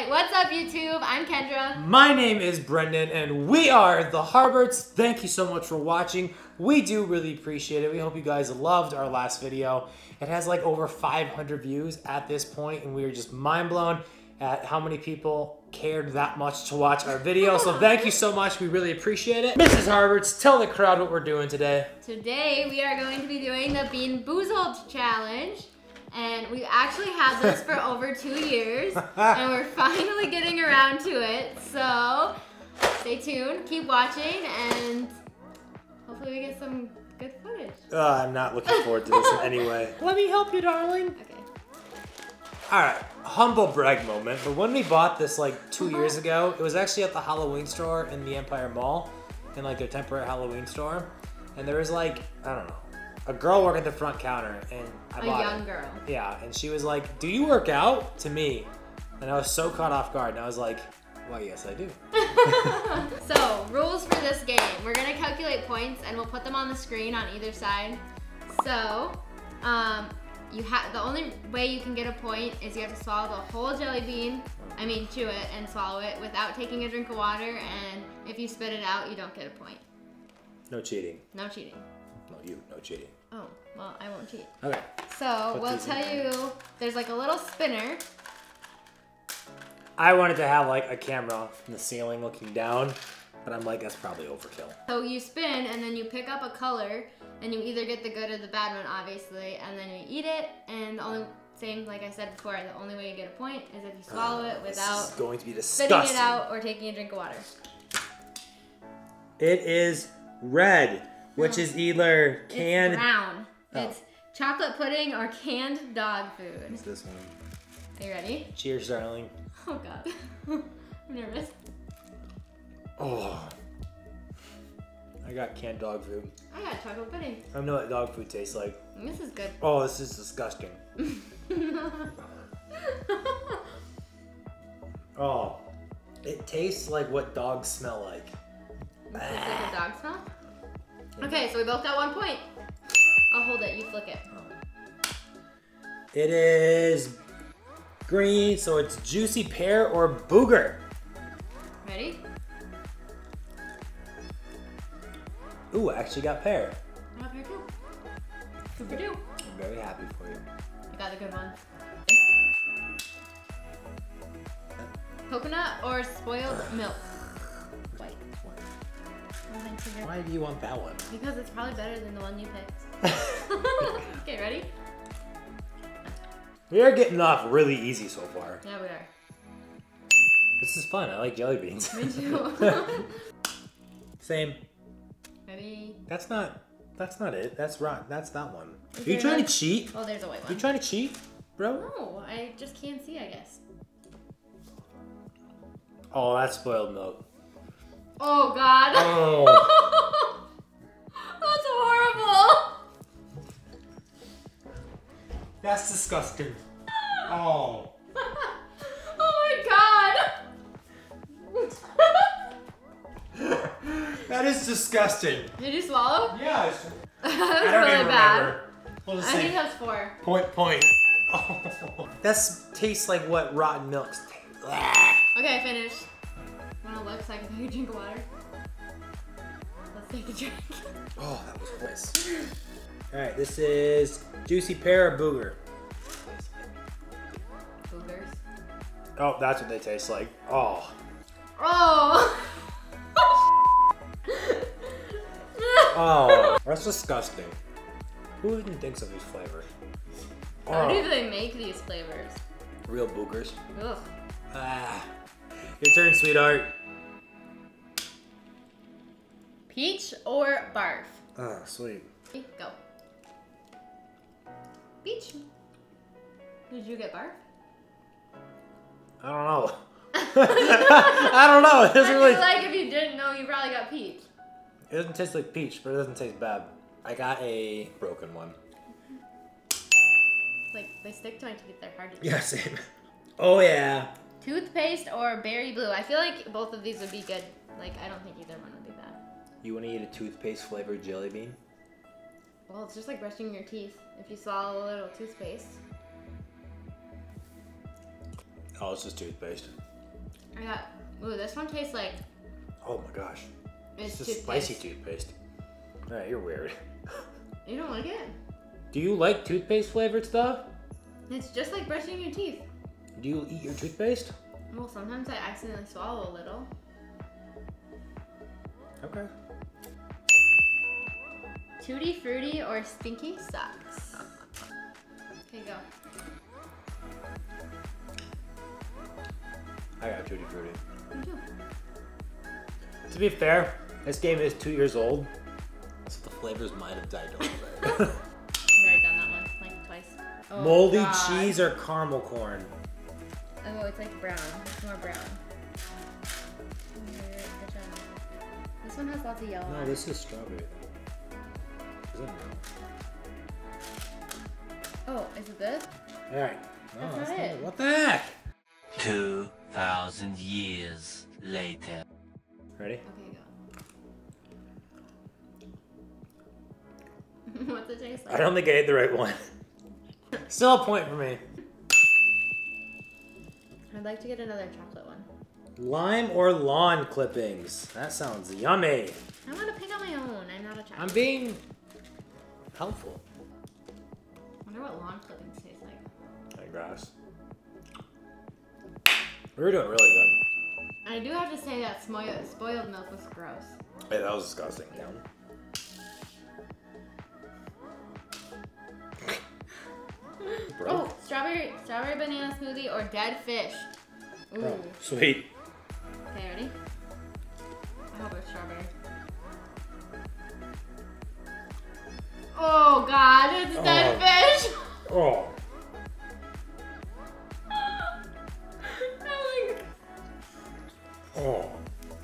right, what's up, YouTube? I'm Kendra. My name is Brendan, and we are the Harberts. Thank you so much for watching. We do really appreciate it. We hope you guys loved our last video. It has like over 500 views at this point, and we are just mind blown at how many people cared that much to watch our video. So thank you so much. We really appreciate it. Mrs. Harberts, tell the crowd what we're doing today. Today, we are going to be doing the Bean Boozled Challenge. And we've actually had this for over two years. and we're finally getting around to it. So stay tuned, keep watching, and hopefully we get some good footage. Uh, I'm not looking forward to this in any way. Let me help you, darling. Okay. All right, humble brag moment. But when we bought this like 2 years ago, it was actually at the Halloween store in the Empire Mall, in like their temporary Halloween store. And there was like, I don't know, a girl working at the front counter, and I A bought a young it. girl. Yeah, and she was like, "Do you work out?" To me, and I was so caught off guard, and I was like, "Why, yes, I do." so, rules for this game. We're gonna calculate points and we'll put them on the screen on either side. So, um, you have the only way you can get a point is you have to swallow the whole jelly bean. I mean, chew it and swallow it without taking a drink of water. And if you spit it out, you don't get a point. No cheating. No cheating. You. No cheating. Oh, well, I won't cheat. Okay. So, Put we'll these in tell there. you there's like a little spinner. I wanted to have like a camera from the ceiling looking down, but I'm like, that's probably overkill. So you spin and then you pick up a color and you either get the good or the bad one, obviously, and then you eat it. And the only same, like I said before, the only way you get a point is if you swallow it This without is going to be spitting it out or taking a drink of water. It is red, which is either canned. It's brown. Oh. It's chocolate pudding or canned dog food. What's this one? Are you ready? Cheers, darling. Oh god. I'm nervous. Oh. I got canned dog food. I got chocolate pudding. I know what dog food tastes like. This is good. Oh, this is disgusting. Oh, it tastes like what dogs smell like. It's like a dog smell. Okay, so we both got one point. I'll hold it, you flick it. It is green, so it's juicy pear or booger. Ready? Ooh, I actually got pear. I'm up here too. For two. I'm very happy for you. I got the good one. Coconut or spoiled milk? White. Thanks, sugar. Why do you want that one? Because it's probably better than the one you picked. okay, ready? we are getting off really easy so far. Yeah, we are. This is fun. I like jelly beans. Me too. Same. ready? That's not. That's not it. That's right. That's that one. Is Are you trying to cheat? Oh, there's a white one. Are You trying to cheat, bro? No, I just can't see, I guess. Oh, that's spoiled milk. Oh, God. Oh. That's horrible. That's disgusting. Oh. oh, my God. That is disgusting. Did you swallow? Yes. that was I don't really even bad. remember. We'll I say think that's four. point point. Oh. That's tastes like what rotten taste. Okay, I finished. Can take a drink of water? Let's take a drink. Oh, that was nice. All right, this is juicy pear or booger. Boogers. Oh, that's what they taste like. Oh. Oh! Oh, that's disgusting. Who even thinks of these flavors? How Oh, do they make these flavors? real boogers. Ugh. Ah. Your turn, sweetheart. Peach or barf? Oh, sweet. Go. Peach. Did you get barf? I don't know. I don't know. It doesn't feel really. like if you didn't know, you probably got peach. It doesn't taste like peach, but it doesn't taste bad. I got a broken one. Like, they stick to my teeth, they're hard to Yeah, same. Oh yeah. Toothpaste or berry blue? I feel like both of these would be good. Like, I don't think either one would be bad. You want to eat a toothpaste flavored jelly bean? Well, it's just like brushing your teeth. If you swallow a little toothpaste. Oh, it's just toothpaste. I got. Ooh, this one tastes like Oh my gosh. it's, It's just spicy toothpaste. Alright, you're weird. You don't like it? Do you like toothpaste flavored stuff? It's just like brushing your teeth. Do you eat your toothpaste? Well, sometimes I accidentally swallow a little. Okay. Tutti frutti or stinky socks. Okay, go. I got Tutti Frutti. Me too. To be fair, this game is two years old, so the flavors might have died a little bit. I've already done that one like twice. Oh, Moldy God. cheese or caramel corn? Oh, it's like brown. It's more brown. This one has lots of yellow. No, this is strawberry. Is it Oh, is it this? Alright. No, That's not it. What the heck? 2,000 years later. Ready? Okay, go. What's it taste like? I don't think I ate the right one. Still a point for me. I'd like to get another chocolate one. Lime or lawn clippings? That sounds yummy. I want to pick on my own. I'm not a child. I'm being helpful. wonder what lawn clippings taste like. Like grass. We were doing really good. I do have to say that spoiled, spoiled milk was gross. Hey, that was disgusting. Yeah. Bro. Oh, strawberry strawberry banana smoothie or dead fish. Oh, Ooh. Oh, sweet. Okay, ready? I hope it's strawberry. Oh god, it's a dead fish! Oh. Oh Oh.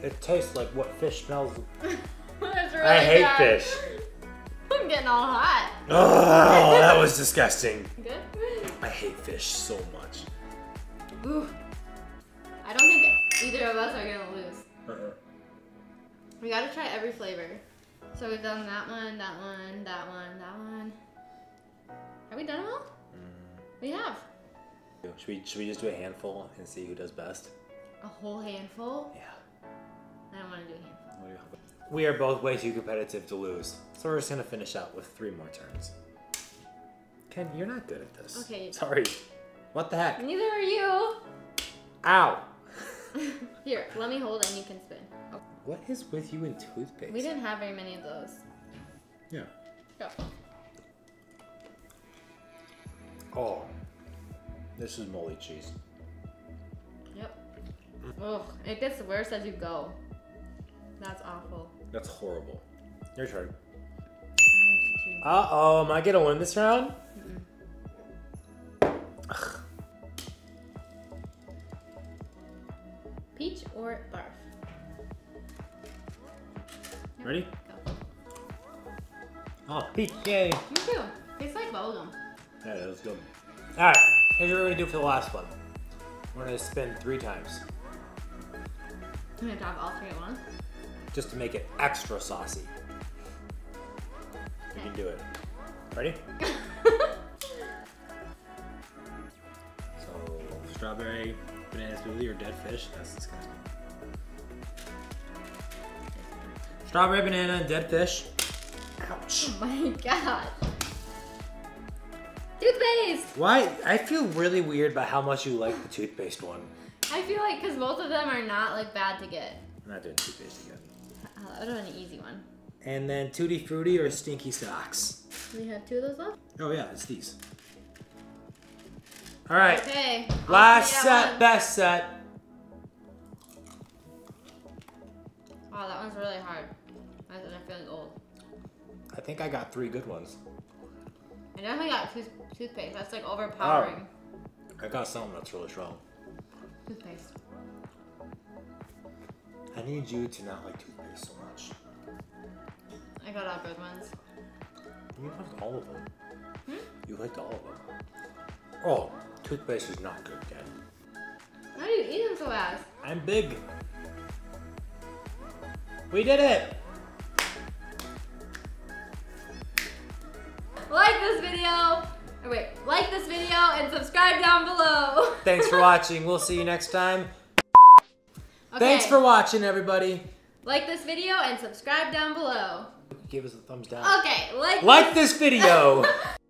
It tastes like what fish smells. Really I hate bad. fish. I'm getting all hot. Oh, that was disgusting. Good? I hate fish so much. Ooh. I don't think either of us are gonna lose. Uh-uh. We gotta try every flavor. So we've done that one, that one, that one, that one. Have we done them all? Mm. We have. Should we, should we just do a handful and see who does best? A whole handful? Yeah. I don't wanna do a handful. We are both way too competitive to lose. So we're just gonna finish out with three more turns. Ken, you're not good at this. Okay. Sorry. What the heck? Neither are you. Ow! Here, let me hold and you can spin. What is with you and toothpaste? we didn't have very many of those. Yeah. Go. Oh. This is moldy cheese. Yep. Ugh, it gets worse as you go. That's awful. That's horrible. Your turn. I'm Uh oh, am I gonna win this round? a- or barf? Yep, Ready? Go. Oh, peach, yay. Me too. Tastes like bubblegum. Yeah, that was good. Alright, here's what we're gonna do for the last one. We're gonna spin three times I'm gonna drop all three at once. just to make it extra saucy. You can do it. Ready? So, strawberry, banana smoothie, or dead fish? That's disgusting. Strawberry, banana, and dead fish. Ouch. Oh my god. Toothpaste! Why? I feel really weird about how much you like the toothpaste one. I feel like because both of them are not like bad to get. I'm not doing toothpaste again. Uh, that would have an easy one. And then Tutti Frutti or Stinky Socks? We have two of those left? Oh yeah, it's these. All right, Okay. last set, once. best set. Wow, that one's really hard. I- feeling old. I think I got three good ones. I definitely got tooth- toothpaste. That's like overpowering. I got something that's really strong. Toothpaste. I need you to not like toothpaste so much. I got all good ones. You liked all of them. Hmm? You liked all of them. Oh, toothpaste is not good, Ken. How do you eat them so fast? I'm big. We did it! This video, Or wait, like this video and subscribe down below. Thanks for watching. We'll see you next time. Okay. Thanks for watching, everybody. like this video and subscribe down below. Give us a thumbs down. Okay, like Like this video.